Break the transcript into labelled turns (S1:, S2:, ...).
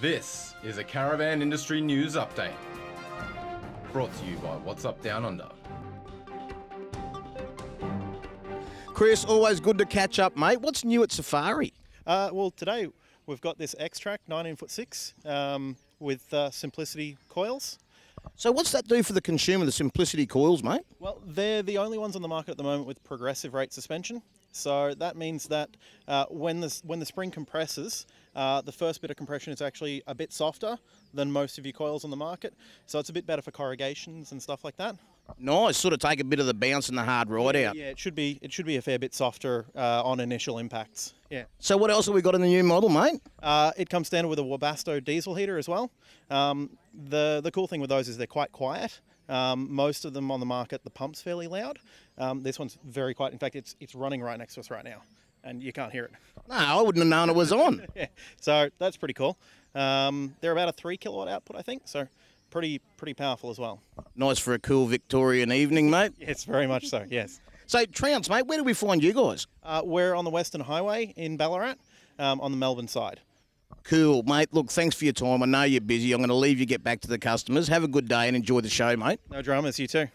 S1: This is a Caravan Industry News Update. Brought to you by What's Up Down Under.
S2: Kris, always good to catch up, mate. What's new at Safari?
S3: Uh, well, today we've got this X-Trak 19 foot 6 um, with uh, Simplicity coils.
S2: So, what's that do for the consumer, the Simplicity coils, mate?
S3: Well, they're the only ones on the market at the moment with progressive rate suspension. So that means that uh, when the when the spring compresses, uh, the first bit of compression is actually a bit softer than most of your coils on the market. So it's a bit better for corrugations and stuff like that.
S2: Nice, sort of take a bit of the bounce and the hard ride out.
S3: Yeah, it should be it should be a fair bit softer uh, on initial impacts. Yeah.
S2: So, what else have we got in the new model, mate?
S3: Uh, it comes standard with a Webasto diesel heater as well. Um, the the cool thing with those is they're quite quiet. Um, most of them on the market, the pump's fairly loud. Um, this one's very quiet. In fact, it's it's running right next to us right now, and you can't hear it.
S2: No, I wouldn't have known it was on.
S3: yeah, so that's pretty cool. Um, they're about a three kilowatt output, I think. So pretty pretty powerful as well.
S2: nice for a cool Victorian evening, mate.
S3: Yes, very much so. Yes.
S2: So, Trounce, mate, where do we find you guys?
S3: Uh, we're on the Western Highway in Ballarat, um, on the Melbourne side.
S2: Cool, mate. Look, thanks for your time. I know you're busy. I'm going to leave you get back to the customers. Have a good day and enjoy the show, mate.
S3: No dramas, you too.